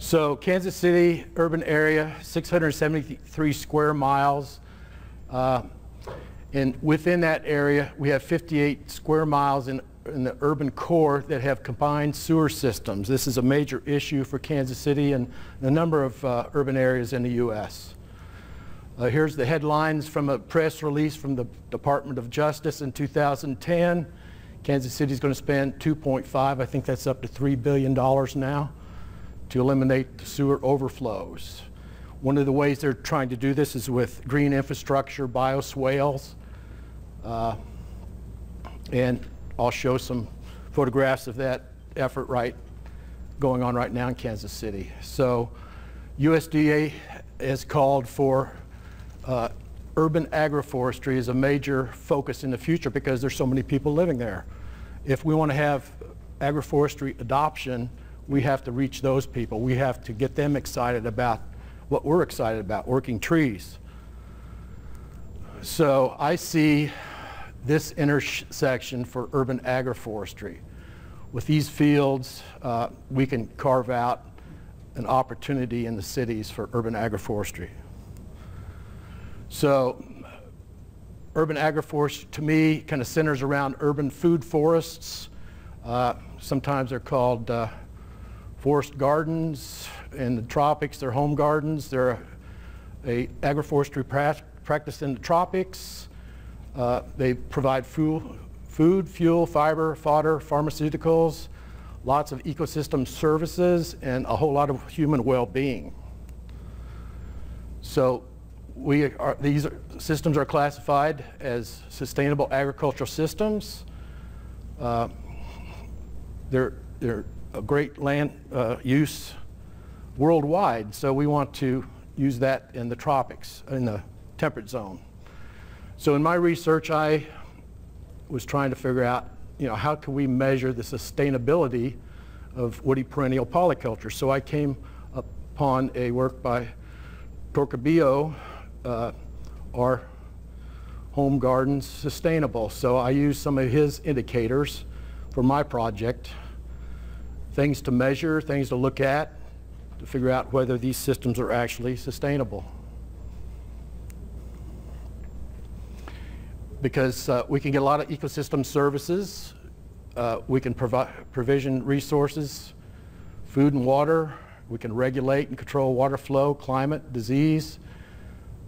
So Kansas City urban area, 673 square miles. Uh, and within that area, we have 58 square miles in, in the urban core that have combined sewer systems. This is a major issue for Kansas City and a number of uh, urban areas in the U.S. Uh, here's the headlines from a press release from the Department of Justice in 2010. Kansas City is going to spend 2.5, I think that's up to $3 billion now, to eliminate the sewer overflows. One of the ways they're trying to do this is with green infrastructure, bioswales, uh, and I'll show some photographs of that effort right going on right now in Kansas City. So USDA has called for uh, urban agroforestry is a major focus in the future because there's so many people living there. If we want to have agroforestry adoption, we have to reach those people. We have to get them excited about what we're excited about, working trees. So I see this intersection for urban agroforestry. With these fields, uh, we can carve out an opportunity in the cities for urban agroforestry. So urban agroforestry to me kind of centers around urban food forests. Uh, sometimes they're called uh, forest gardens. In the tropics, they're home gardens. They're a, agroforestry pra practice in the tropics. Uh, they provide fuel, food, fuel, fiber, fodder, pharmaceuticals, lots of ecosystem services, and a whole lot of human well-being. So we are, these are, systems are classified as sustainable agricultural systems. Uh, they're, they're a great land uh, use worldwide, so we want to use that in the tropics, in the temperate zone. So in my research, I was trying to figure out, you know, how can we measure the sustainability of woody perennial polyculture? So I came upon a work by Torquebiau uh, are home gardens sustainable? So I used some of his indicators for my project, things to measure, things to look at, to figure out whether these systems are actually sustainable. Because uh, we can get a lot of ecosystem services, uh, we can provide provision resources, food and water, we can regulate and control water flow, climate, disease,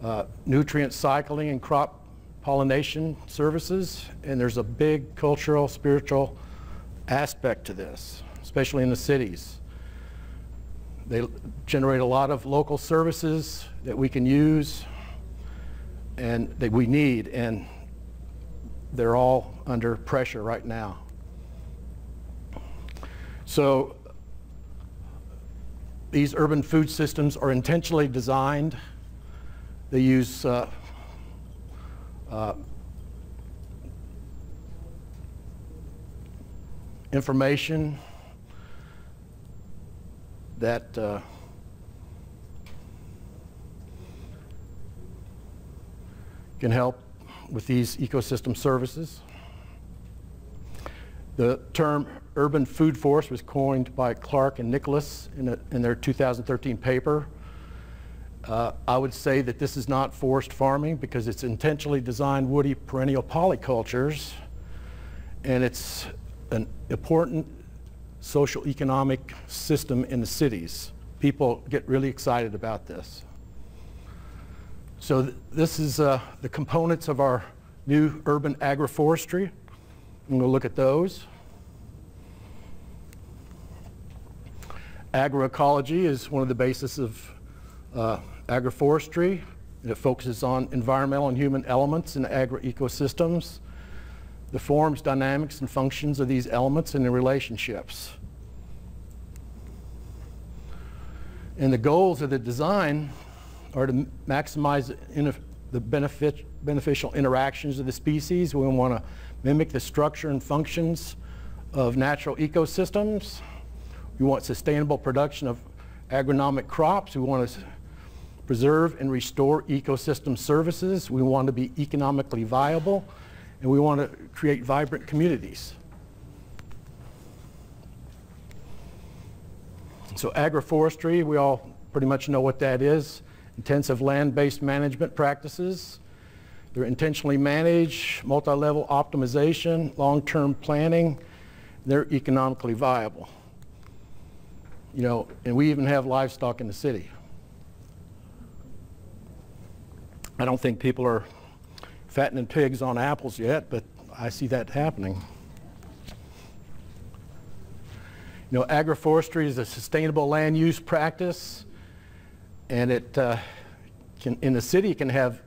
uh, nutrient cycling and crop pollination services, and there's a big cultural, spiritual aspect to this, especially in the cities. They generate a lot of local services that we can use and that we need, and they're all under pressure right now. So these urban food systems are intentionally designed they use uh, uh, information that uh, can help with these ecosystem services. The term urban food forest was coined by Clark and Nicholas in, a, in their 2013 paper uh, I would say that this is not forest farming because it's intentionally designed woody perennial polycultures and it's an important social economic system in the cities. People get really excited about this. So th this is uh, the components of our new urban agroforestry. I'm going to look at those. Agroecology is one of the basis of uh, agroforestry. It focuses on environmental and human elements in agroecosystems, the forms, dynamics, and functions of these elements and their relationships. And the goals of the design are to maximize the benefit, beneficial interactions of the species. We want to mimic the structure and functions of natural ecosystems. We want sustainable production of agronomic crops. We want to preserve and restore ecosystem services. We want to be economically viable, and we want to create vibrant communities. So agroforestry, we all pretty much know what that is. Intensive land-based management practices. They're intentionally managed, multi-level optimization, long-term planning. They're economically viable. You know, and we even have livestock in the city. I don't think people are fattening pigs on apples yet, but I see that happening. You know, agroforestry is a sustainable land use practice, and it uh, can, in the city, can have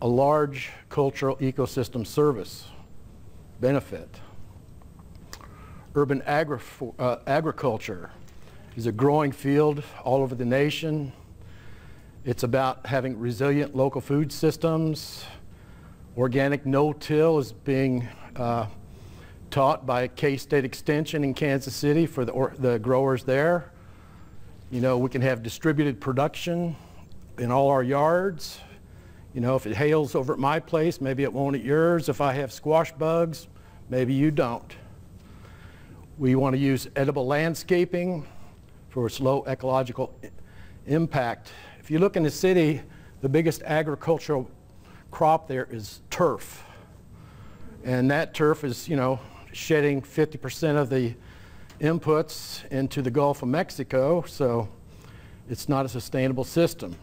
a large cultural ecosystem service benefit. Urban agri uh, agriculture is a growing field all over the nation. It's about having resilient local food systems. Organic no-till is being uh, taught by K-State Extension in Kansas City for the, or, the growers there. You know, we can have distributed production in all our yards. You know, if it hails over at my place, maybe it won't at yours. If I have squash bugs, maybe you don't. We want to use edible landscaping for its low ecological impact. If you look in the city, the biggest agricultural crop there is turf. And that turf is, you know, shedding 50% of the inputs into the Gulf of Mexico, so it's not a sustainable system.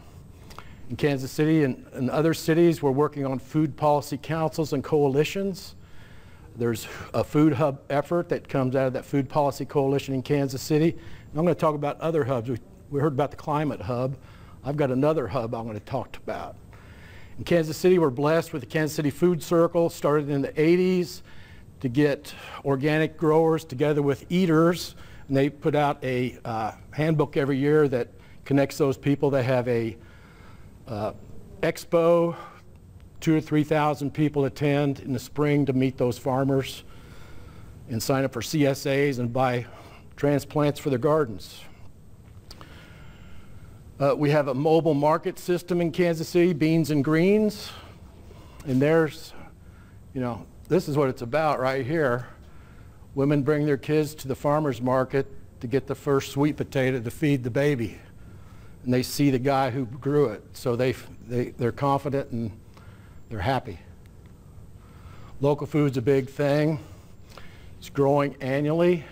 In Kansas City and, and other cities, we're working on food policy councils and coalitions. There's a food hub effort that comes out of that food policy coalition in Kansas City. And I'm going to talk about other hubs. We, we heard about the climate hub. I've got another hub I'm going to talk about. In Kansas City, we're blessed with the Kansas City Food Circle, started in the 80s to get organic growers together with eaters. And they put out a uh, handbook every year that connects those people. They have a uh, expo, two or 3,000 people attend in the spring to meet those farmers and sign up for CSAs and buy transplants for their gardens. Uh, we have a mobile market system in Kansas City, Beans and Greens. And there's, you know, this is what it's about right here. Women bring their kids to the farmer's market to get the first sweet potato to feed the baby. And they see the guy who grew it. So they, they, they're confident and they're happy. Local food's a big thing. It's growing annually.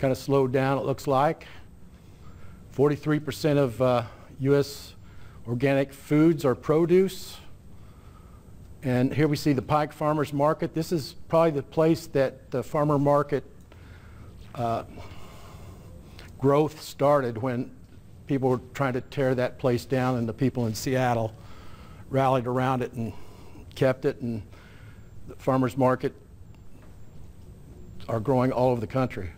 Kind of slowed down, it looks like. 43% of uh, U.S. organic foods are produce. And here we see the Pike Farmers Market. This is probably the place that the farmer market uh, growth started when people were trying to tear that place down and the people in Seattle rallied around it and kept it and the farmers market are growing all over the country.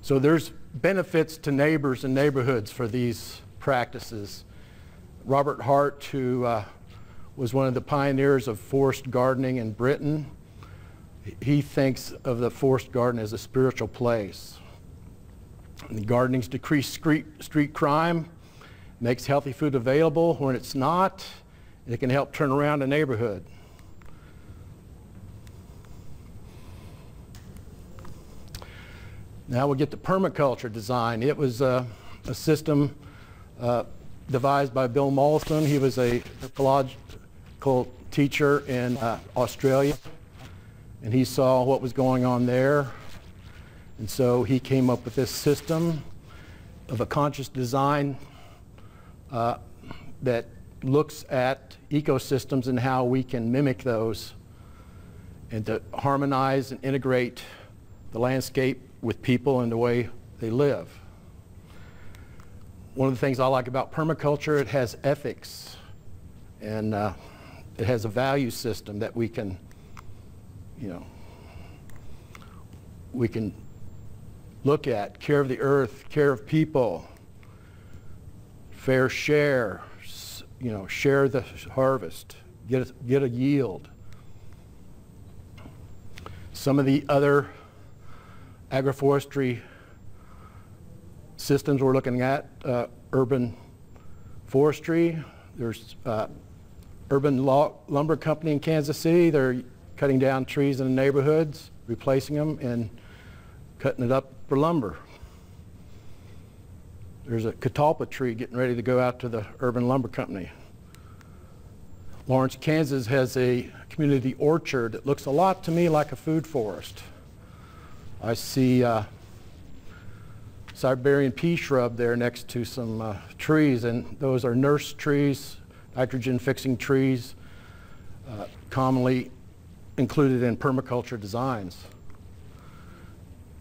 So there's benefits to neighbors and neighborhoods for these practices. Robert Hart, who uh, was one of the pioneers of forest gardening in Britain. He thinks of the forest garden as a spiritual place. And gardening's decreased street, street crime, makes healthy food available when it's not, and it can help turn around a neighborhood. Now we get to permaculture design. It was uh, a system uh, devised by Bill Mollison. He was a ecological teacher in uh, Australia, and he saw what was going on there. And so he came up with this system of a conscious design uh, that looks at ecosystems and how we can mimic those and to harmonize and integrate the landscape with people and the way they live. One of the things I like about permaculture, it has ethics. And uh, it has a value system that we can, you know, we can look at, care of the earth, care of people, fair share, you know, share the harvest, get a, get a yield. Some of the other agroforestry systems we're looking at, uh, urban forestry, there's uh, Urban Lumber Company in Kansas City. They're cutting down trees in the neighborhoods, replacing them, and cutting it up for lumber. There's a catalpa tree getting ready to go out to the Urban Lumber Company. Lawrence, Kansas has a community orchard that looks a lot to me like a food forest. I see uh, Siberian pea shrub there next to some uh, trees, and those are nurse trees, nitrogen fixing trees, uh, commonly included in permaculture designs.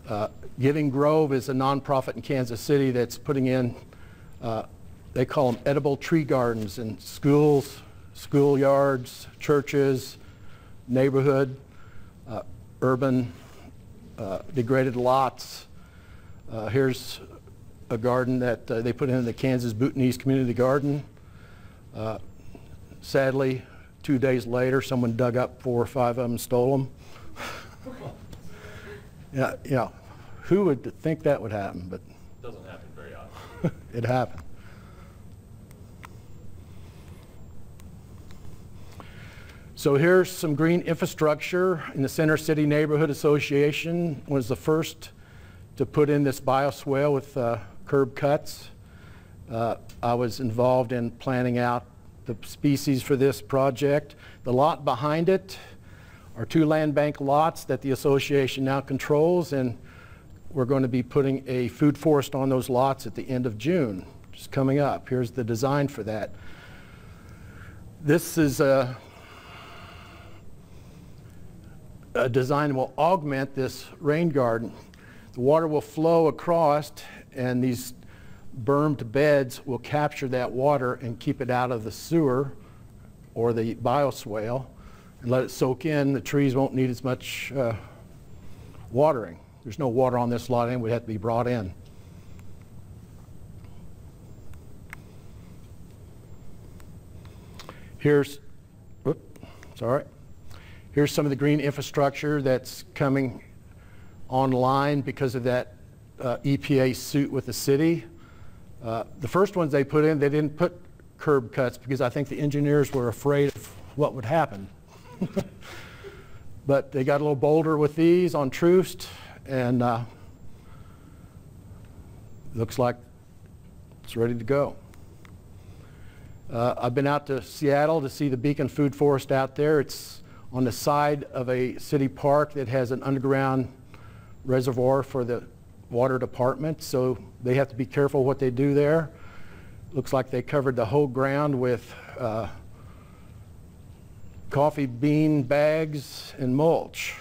Uh, Giving Grove is a nonprofit in Kansas City that's putting in, uh, they call them edible tree gardens in schools, schoolyards, churches, neighborhood, urban, uh, degraded lots. Uh, here's a garden that uh, they put in the Kansas Bhutanese Community Garden. Uh, sadly, two days later, someone dug up four or five of them and stole them. yeah, yeah. Who would think that would happen? But Doesn't happen very often. it happened. So here's some green infrastructure in the Center City Neighborhood Association was the first to put in this bioswale with uh, curb cuts. Uh, I was involved in planning out the species for this project. The lot behind it are two land bank lots that the association now controls and we're going to be putting a food forest on those lots at the end of June. Just coming up. Here's the design for that. This is a, a design will augment this rain garden. The water will flow across and these bermed beds will capture that water and keep it out of the sewer or the bioswale and let it soak in. The trees won't need as much uh, watering. There's no water on this lot and would have to be brought in. Here's, whoop, sorry. Here's some of the green infrastructure that's coming online because of that uh, EPA suit with the city. Uh, the first ones they put in, they didn't put curb cuts because I think the engineers were afraid of what would happen. but they got a little bolder with these on Troost and uh, looks like it's ready to go. Uh, I've been out to Seattle to see the Beacon Food Forest out there. It's on the side of a city park that has an underground reservoir for the water department, so they have to be careful what they do there. Looks like they covered the whole ground with uh, coffee bean bags and mulch.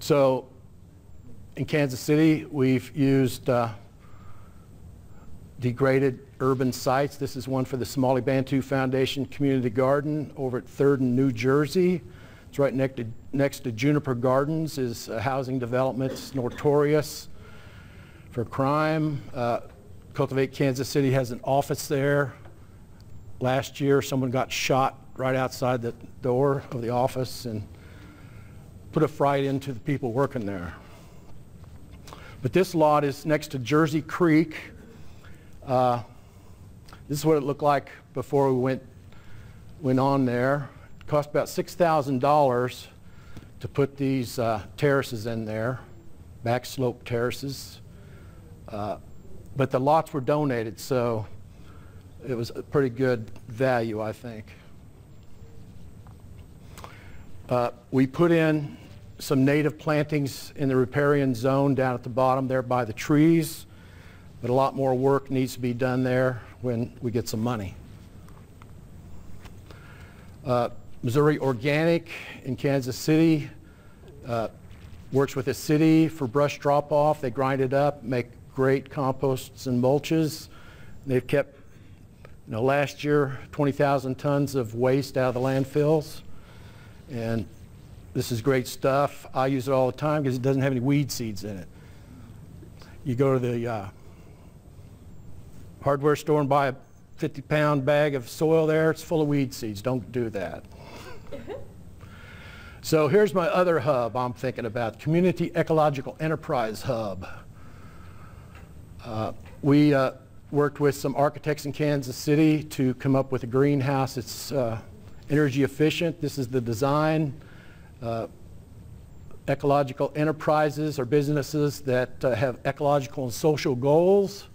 So in Kansas City, we've used uh, degraded urban sites. This is one for the Somali Bantu Foundation Community Garden over at 3rd and New Jersey. It's right next to, next to Juniper Gardens is a housing development. Notorious for crime. Uh, Cultivate Kansas City has an office there. Last year, someone got shot right outside the door of the office and put a fright into the people working there. But this lot is next to Jersey Creek. Uh, this is what it looked like before we went, went on there. It cost about $6,000 to put these uh, terraces in there, back slope terraces. Uh, but the lots were donated, so it was a pretty good value, I think. Uh, we put in some native plantings in the riparian zone down at the bottom there by the trees, but a lot more work needs to be done there when we get some money. Uh, Missouri Organic in Kansas City uh, works with the city for brush drop-off. They grind it up, make great composts and mulches. They've kept, you know, last year 20,000 tons of waste out of the landfills. And this is great stuff. I use it all the time because it doesn't have any weed seeds in it. You go to the uh, hardware store and buy a 50 pound bag of soil there, it's full of weed seeds. Don't do that. so here's my other hub I'm thinking about, Community Ecological Enterprise Hub. Uh, we uh, worked with some architects in Kansas City to come up with a greenhouse. It's uh, energy efficient. This is the design. Uh, ecological enterprises or businesses that uh, have ecological and social goals.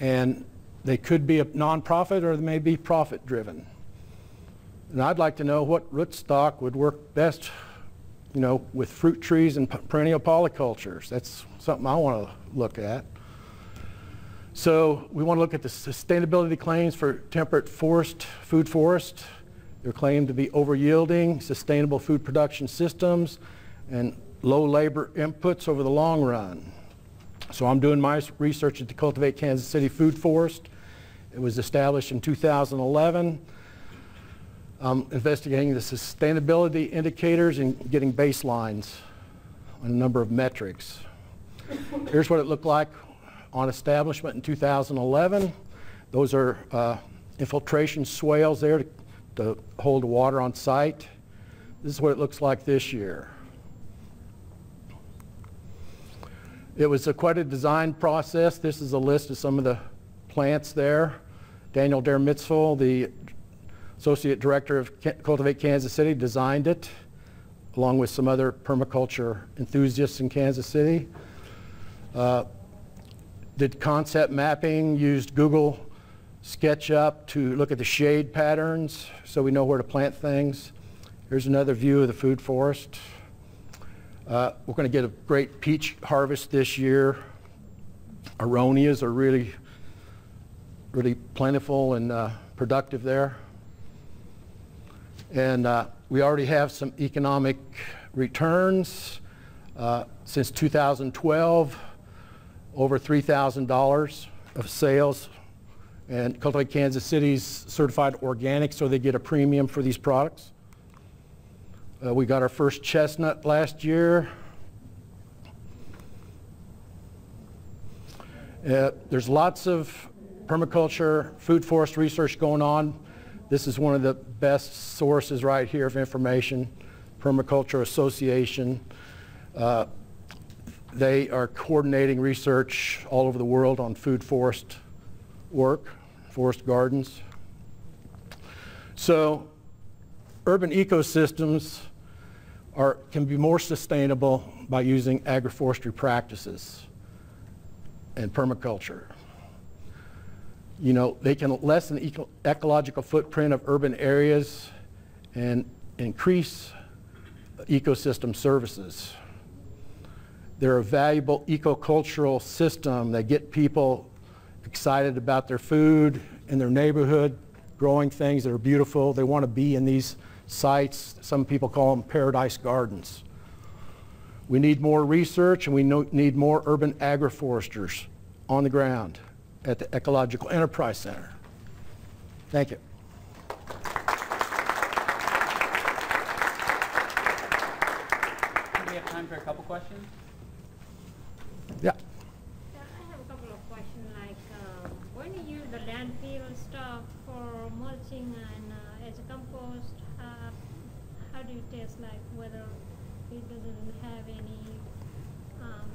And they could be a nonprofit or they may be profit driven. And I'd like to know what rootstock would work best, you know, with fruit trees and perennial polycultures. That's something I want to look at. So we want to look at the sustainability claims for temperate forest, food forest. They're claimed to be over yielding, sustainable food production systems, and low labor inputs over the long run. So I'm doing my research at the Cultivate Kansas City Food Forest. It was established in 2011. I'm investigating the sustainability indicators and getting baselines on a number of metrics. Here's what it looked like on establishment in 2011. Those are uh, infiltration swales there to, to hold water on site. This is what it looks like this year. It was a, quite a design process. This is a list of some of the plants there. Daniel Dermitzel, the Associate Director of Cultivate Kansas City, designed it, along with some other permaculture enthusiasts in Kansas City. Uh, did concept mapping, used Google SketchUp to look at the shade patterns so we know where to plant things. Here's another view of the food forest. Uh, we're going to get a great peach harvest this year. Aronias are really, really plentiful and uh, productive there. And uh, we already have some economic returns. Uh, since 2012, over $3,000 of sales. And Cultivate Kansas City's certified organic, so they get a premium for these products. Uh, we got our first chestnut last year. Uh, there's lots of permaculture, food forest research going on. This is one of the best sources right here of information, Permaculture Association. Uh, they are coordinating research all over the world on food forest work, forest gardens. So urban ecosystems are, can be more sustainable by using agroforestry practices and permaculture. You know, they can lessen the eco ecological footprint of urban areas and increase ecosystem services. They're a valuable ecocultural system that get people excited about their food in their neighborhood, growing things that are beautiful. They want to be in these sites. Some people call them paradise gardens. We need more research and we need more urban agroforesters on the ground at the Ecological Enterprise Center. Thank you. We have time for a couple questions. Yeah. I have a couple of questions, like uh, when you use the landfill stuff for mulching and uh, as a compost, uh, how do you test like whether it doesn't have any um,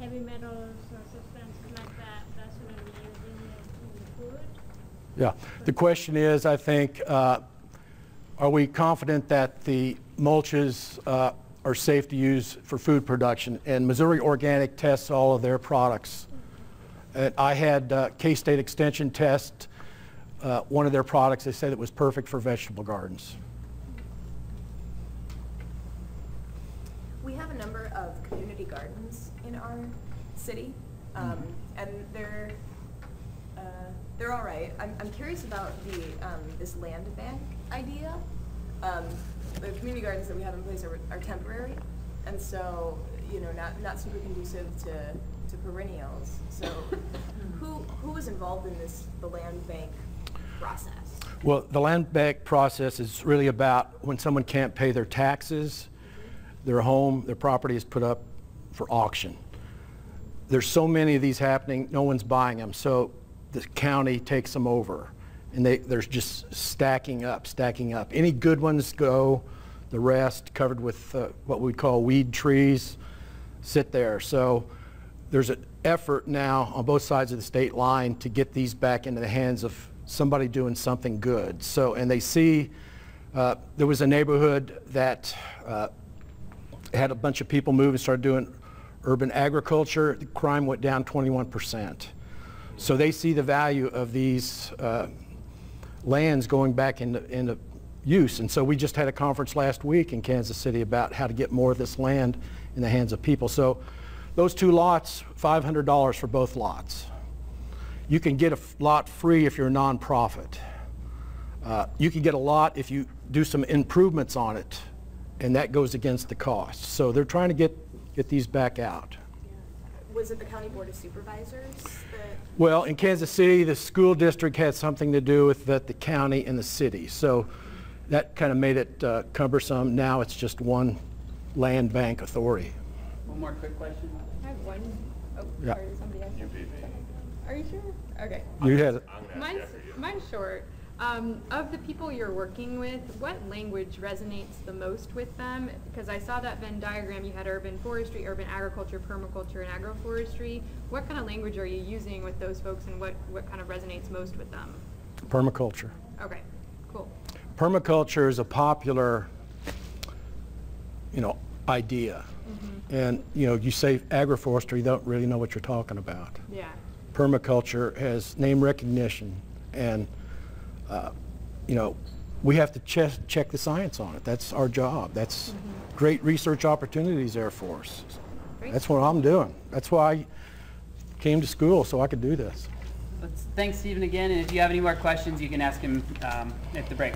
heavy metals or substances like that that's going to be used in the, in the food? Yeah. The question is, I think, uh, are we confident that the mulches uh, are safe to use for food production. And Missouri Organic tests all of their products. And I had uh, K-State Extension test uh, one of their products. They said it was perfect for vegetable gardens. We have a number of community gardens in our city, um, mm -hmm. and they're uh, they're all right. I'm, I'm curious about the um, this land bank idea. Um, the community gardens that we have in place are, are temporary, and so, you know, not, not super conducive to, to perennials. So who, who is involved in this, the land bank process? Well, the land bank process is really about when someone can't pay their taxes, their home, their property is put up for auction. There's so many of these happening, no one's buying them, so the county takes them over and they, there's just stacking up, stacking up. Any good ones go, the rest covered with uh, what we call weed trees sit there. So there's an effort now on both sides of the state line to get these back into the hands of somebody doing something good. So, and they see, uh, there was a neighborhood that uh, had a bunch of people move and started doing urban agriculture, the crime went down 21%. So they see the value of these uh, lands going back into, into use. And so we just had a conference last week in Kansas City about how to get more of this land in the hands of people. So those two lots, $500 for both lots. You can get a lot free if you're a nonprofit. Uh, You can get a lot if you do some improvements on it, and that goes against the cost. So they're trying to get, get these back out. Was it the county board of supervisors that? Well, in Kansas City, the school district had something to do with that the county and the city. So that kind of made it uh, cumbersome. Now it's just one land bank authority. One more quick question. I have one. Oh, Yeah. sorry, somebody else. You beat me. Are you sure? Okay. You had, I'm Mine's, mine's short. Um, of the people you're working with, what language resonates the most with them? Because I saw that Venn diagram, you had urban forestry, urban agriculture, permaculture, and agroforestry. What kind of language are you using with those folks and what, what kind of resonates most with them? permaculture. Okay, cool. Permaculture is a popular, you know, idea. And, you know, you say agroforestry, you don't really know what you're talking about. Yeah. Permaculture has name recognition and, uh, you know, we have to check, check the science on it. That's our job. That's great research opportunities there for us. Great. That's what I'm doing. That's why I came to school, so I could do this. Let's thanks Stephen again, and if you have any more questions, you can ask him um, at the break.